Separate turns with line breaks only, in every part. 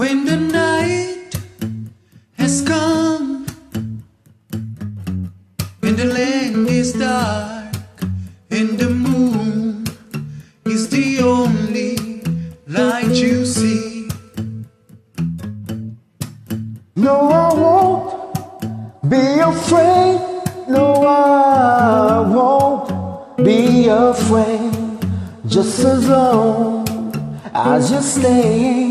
When the night has come and the land is dark and the moon is the only light you see.
No, I won't be afraid. No, I won't be afraid. Just as long as you stay,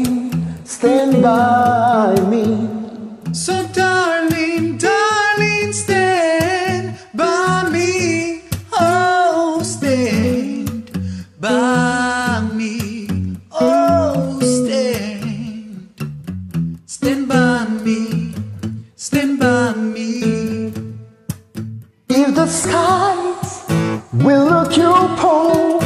stand by me.
So, darling, darling, stand by me. Oh, stand by me. Oh, stand. Stand by me. Stand by me.
If the skies will look your pole,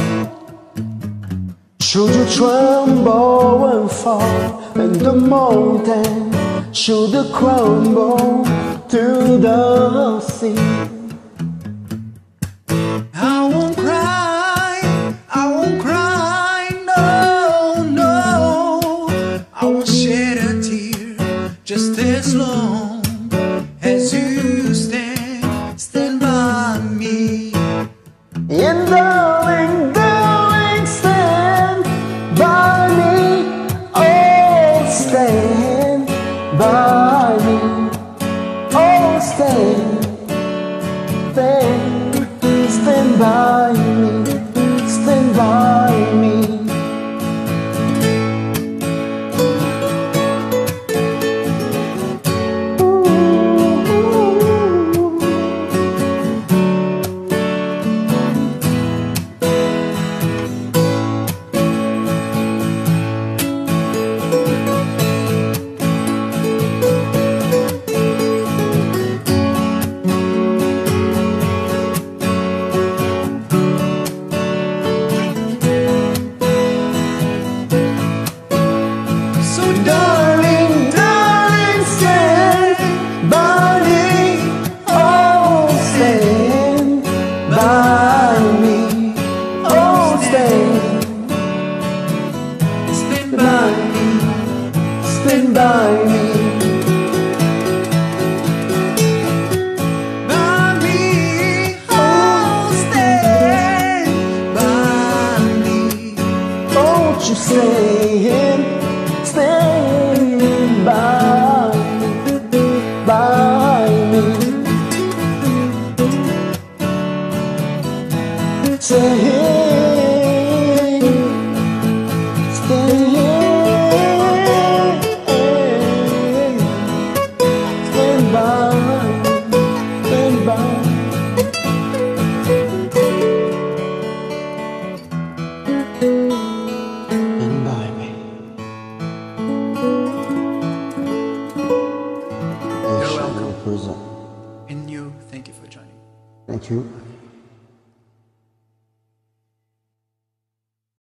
should you tremble fall, and the mountain should crumble to the sea. Oh, stand, stand by me. By me.
Stand by me.
Won't you stand, stand by me, by me. Stand,
thank you for joining.
Thank you.